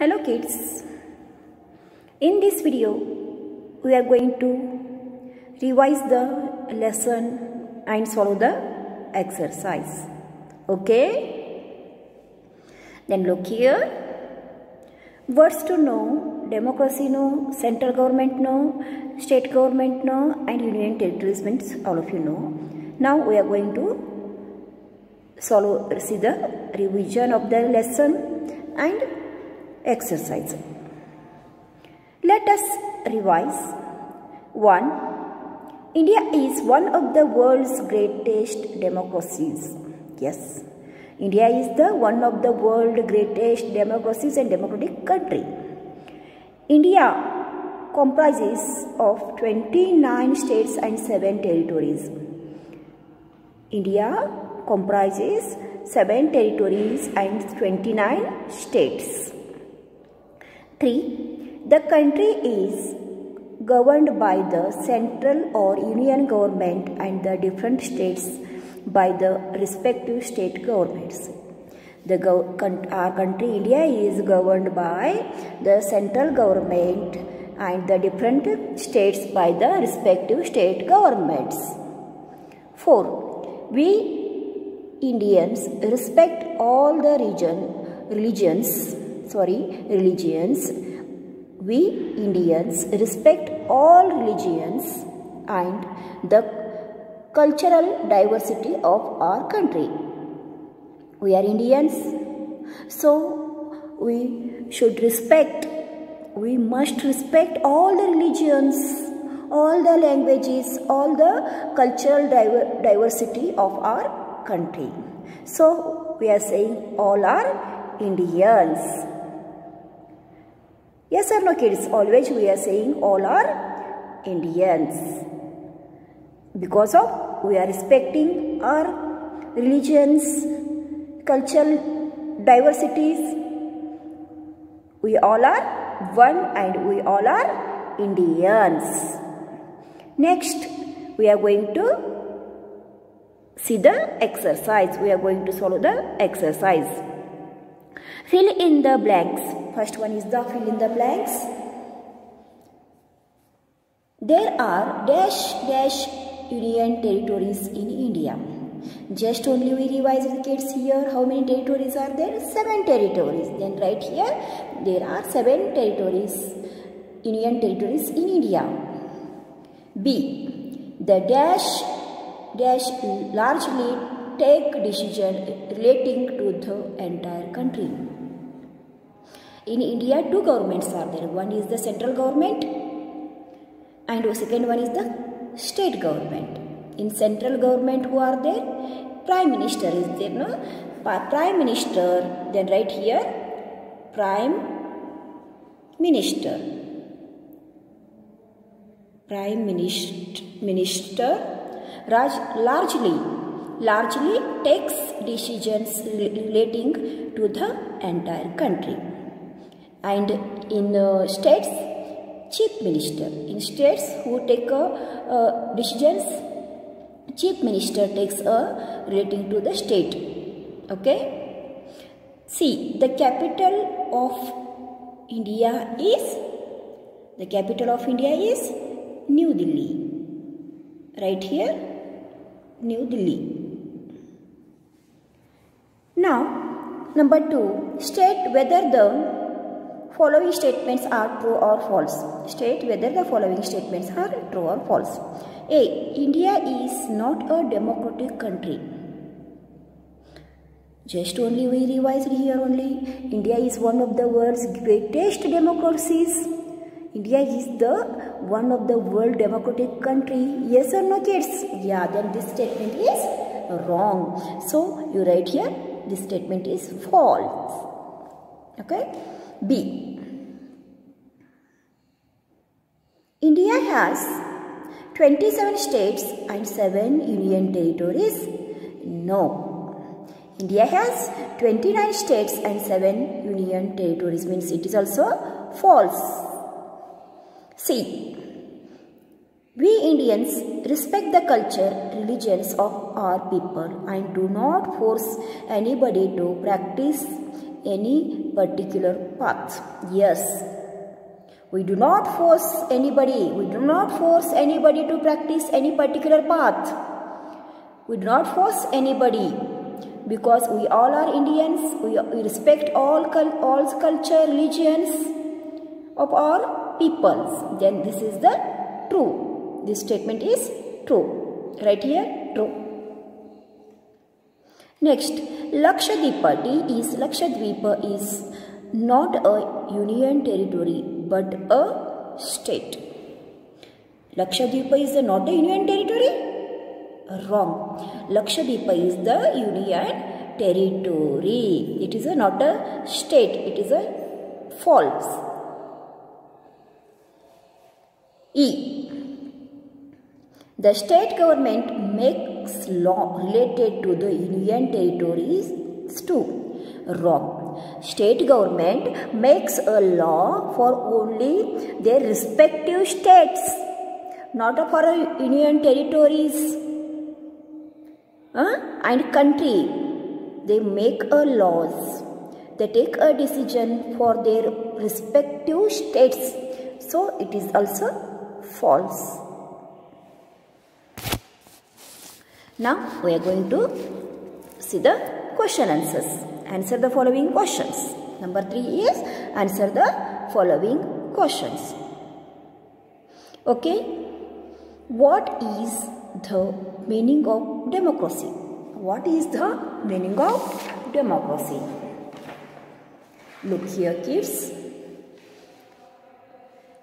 Hello kids. In this video we are going to revise the lesson and follow the exercise. Okay? Then look here. Words to know, democracy know, central government know, state government know and union territories means all of you know. Now we are going to solve see the revision of the lesson and exercise. Let us revise. 1. India is one of the world's greatest democracies. Yes. India is the one of the world greatest democracies and democratic country. India comprises of 29 states and 7 territories. India comprises 7 territories and 29 states. 3. The country is governed by the central or union government and the different states by the respective state governments. The our country India is governed by the central government and the different states by the respective state governments. 4. We Indians respect all the region religions sorry religions. We Indians respect all religions and the cultural diversity of our country. We are Indians so we should respect we must respect all the religions all the languages all the cultural diver diversity of our country. So we are saying all are Indians Yes or no kids? Always we are saying all are Indians. Because of we are respecting our religions, cultural diversities. We all are one and we all are Indians. Next, we are going to see the exercise. We are going to solve the exercise. Fill in the blanks. First one is the fill in the blanks. There are dash dash union territories in India. Just only we revise the kids here. How many territories are there? Seven territories. Then right here there are seven territories, union territories in India. B. The dash dash largely take decision relating to the entire country. In India, two governments are there. One is the central government and the second one is the state government. In central government, who are there? Prime Minister is there, no? Prime Minister, then right here, Prime Minister. Prime Minister, Minister Raj, largely largely takes decisions relating to the entire country and in uh, states chief minister. In states who take uh, uh, decisions chief minister takes a relating to the state. Okay? See the capital of india is the capital of india is new delhi. Right here new delhi. Now number 2 state whether the following statements are true or false. State whether the following statements are true or false. A. India is not a democratic country. Just only we revised here only. India is one of the world's greatest democracies. India is the one of the world democratic country. Yes or no kids? Yeah, then this statement is wrong. So, you write here, this statement is false. Okay. B. India has 27 states and 7 union territories? No. India has 29 states and 7 union territories means it is also false. C. We Indians respect the culture, religions of our people and do not force anybody to practice any particular path. Yes. We do not force anybody. We do not force anybody to practice any particular path. We do not force anybody because we all are Indians. We, we respect all, all culture, religions of all peoples. Then this is the true. This statement is true. Right here, true. Next, Lakshadweep is Lakshadweep is not a union territory but a state. Lakshadweep is not a union territory? Wrong. Lakshadweep is the union territory. It is a, not a state. It is a false. E. The state government law related to the union territories is too. Wrong. State government makes a law for only their respective states, not for union territories uh, and country. They make a laws. They take a decision for their respective states. So it is also false. Now we are going to see the question answers. Answer the following questions. Number 3 is answer the following questions. Okay. What is the meaning of democracy? What is the meaning of democracy? Look here kids.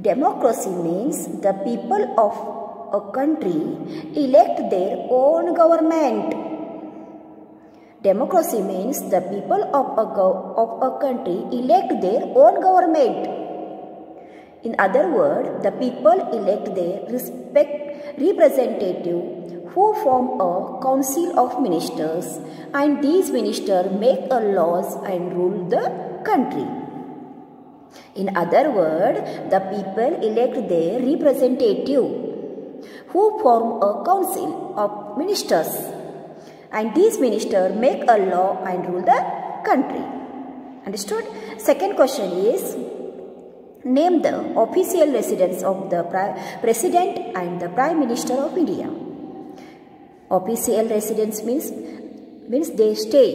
Democracy means the people of a country elect their own government. Democracy means the people of a, of a country elect their own government. In other words, the people elect their respect representative who form a council of ministers and these ministers make a laws and rule the country. In other words, the people elect their representative who form a council of ministers and these ministers make a law and rule the country. Understood? Second question is name the official residence of the president and the prime minister of India. Official residence means means they stay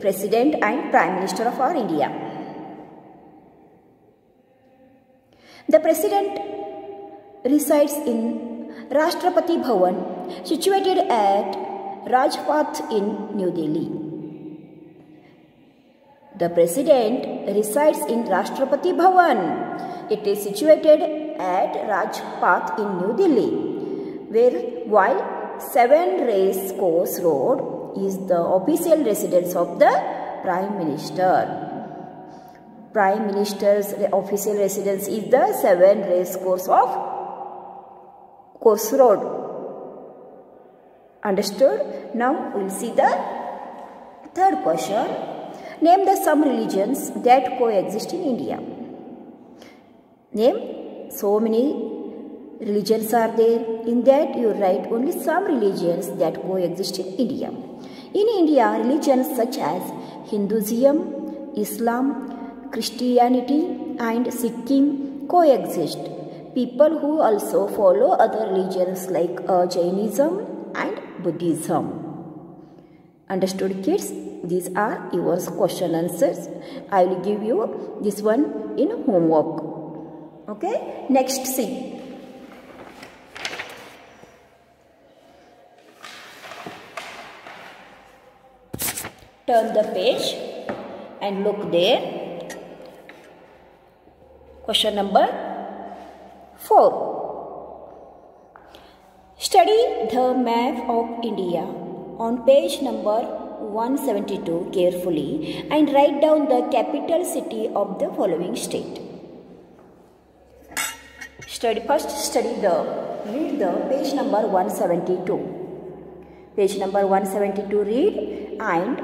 president and prime minister of our India. The president resides in Rashtrapati Bhavan situated at Rajpath in New Delhi. The President resides in Rashtrapati Bhavan. It is situated at Rajpath in New Delhi, where while Seven Race Course Road is the official residence of the Prime Minister. Prime Minister's official residence is the Seven Race Course of course road. Understood? Now we will see the third question. Name the some religions that coexist in India. Name so many religions are there. In that you write only some religions that coexist in India. In India, religions such as Hinduism, Islam, Christianity and Sikhism coexist people who also follow other religions like uh, Jainism and Buddhism. Understood kids? These are your question answers. I will give you this one in homework. Okay? Next see. Turn the page and look there. Question number 4. Study the map of India on page number 172 carefully and write down the capital city of the following state. Study first study the read the page number 172. Page number 172 read and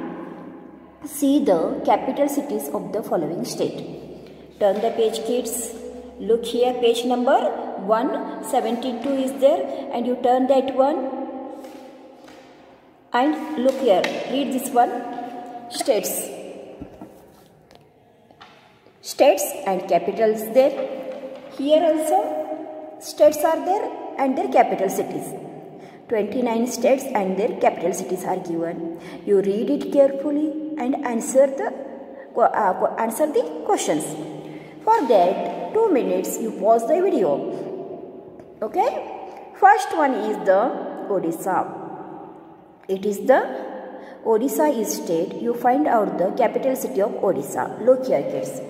see the capital cities of the following state. Turn the page kids. Look here page number 172 is there and you turn that one and look here read this one states states and capitals there. Here also states are there and their capital cities. 29 states and their capital cities are given. You read it carefully and answer the uh, answer the questions. For that, 2 minutes you pause the video. Okay? First one is the Odisha. It is the Odisha is state. You find out the capital city of Odisha. Look here kids.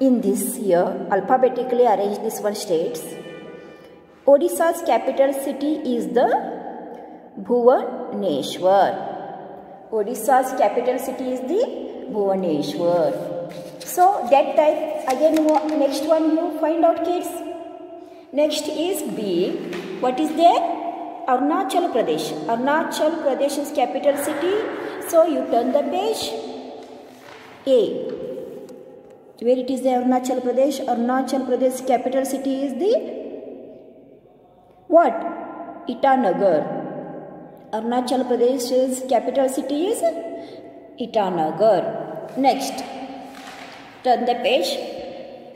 In this here, alphabetically arrange this one states. Odisha's capital city is the Bhuvaneshwar. Odisha's capital city is the Bhuvaneshwar. So that type again next one you find out kids. Next is B. What is there? Arunachal Pradesh. Arunachal Pradesh's capital city. So you turn the page. A. Where it is the Arunachal Pradesh? Arunachal Pradesh capital city is the what? Itanagar. Arunachal Pradesh's capital city is Itanagar. Next, turn the page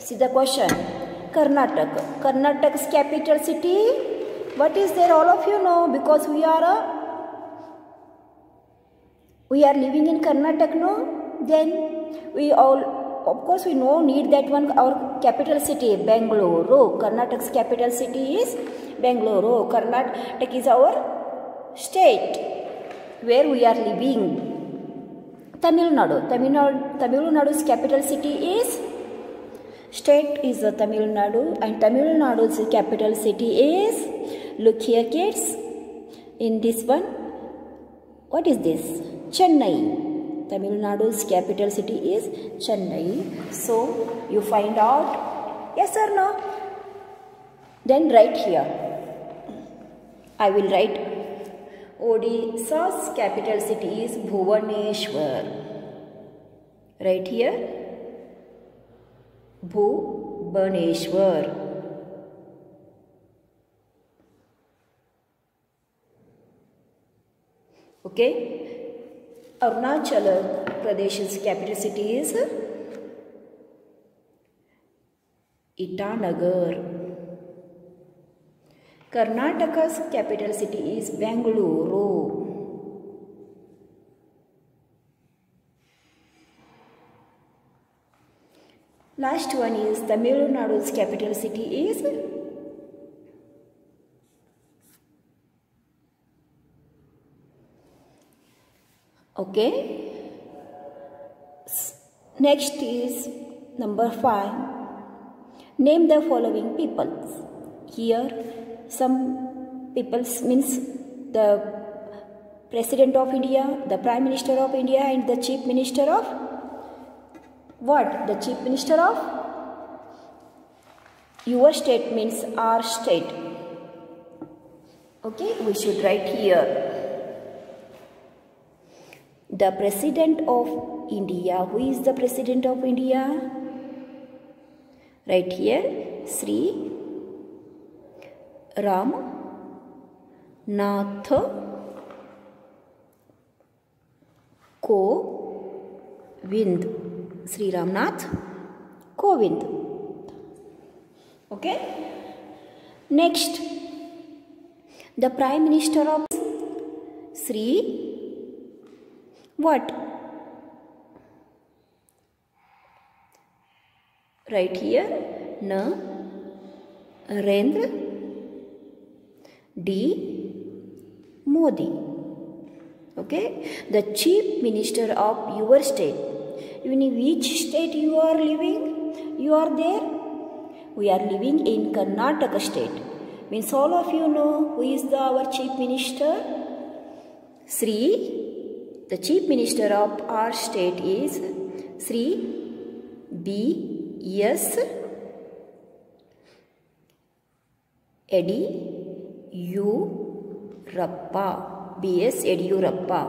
see the question Karnataka Karnataka capital city what is there all of you know because we are we are living in Karnataka no then we all of course we know need that one our capital city Bengaluru Karnataka capital city is Bengaluru Karnataka is our state where we are living Tamil Nadu. Tamil Nadu Tamil Nadu's capital city is? State is Tamil Nadu and Tamil Nadu's capital city is? Look here kids. In this one what is this? Chennai. Tamil Nadu's capital city is Chennai. So you find out. Yes or no? Then write here. I will write Odisha's capital city is Bhuvaneshwar. Right here. Bhuvaneshwar. Okay. Arunachal Pradesh's capital city is Itanagar. Karnataka's capital city is Bangalore. Last one is Tamil Nadu's capital city is Okay. Next is number 5. Name the following people. Here some people means the president of India, the prime minister of India and the chief minister of what? The chief minister of your state means our state. Okay, we should write here. The president of India. Who is the president of India? Right here, Sri Ramnath Kovind. Shri Ramnath Kovind okay next the prime minister of Shri what right here Narendra D. Modi. Okay, the Chief Minister of your state. In which state you are living, you are there. We are living in Karnataka state. Means all of you know who is the our Chief Minister? Sri. The Chief Minister of our state is Sri B. S. Yediyurappa B S Yediyurappa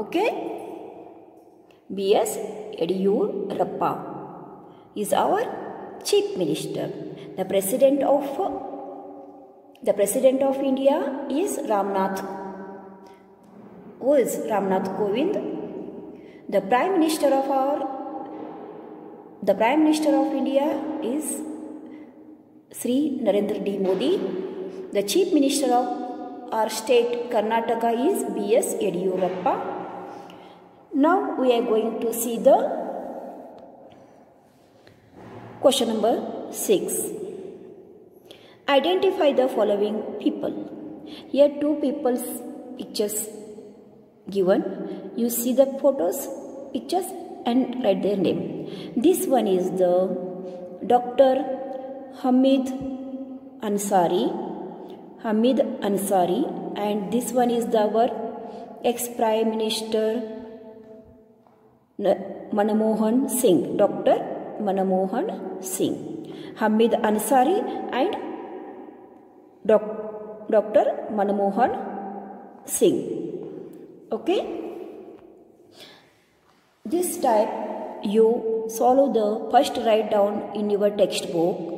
okay B S Yediyurappa is our chief minister the president of the president of India is Ramnath who is Ramnath Kovind the prime minister of our the prime minister of India is Shri Narendra D Modi The Chief Minister of our state Karnataka is B.S. Yediyurappa. Now we are going to see the question number 6. Identify the following people. Here two people's pictures given. You see the photos, pictures and write their name. This one is the Dr. Hamid Ansari. Hamid Ansari and this one is the our ex-Prime Minister Manmohan Singh. Dr. Manmohan Singh. Hamid Ansari and Doc, Dr. Manmohan Singh. Okay? This type you follow the first write down in your textbook.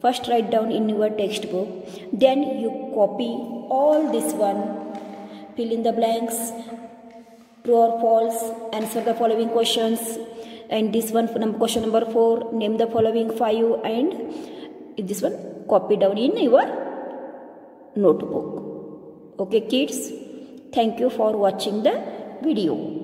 First write down in your textbook. Then you copy all this one. Fill in the blanks. True or false. Answer the following questions. And this one question number 4. Name the following 5 and this one copy down in your notebook. Okay kids. Thank you for watching the video.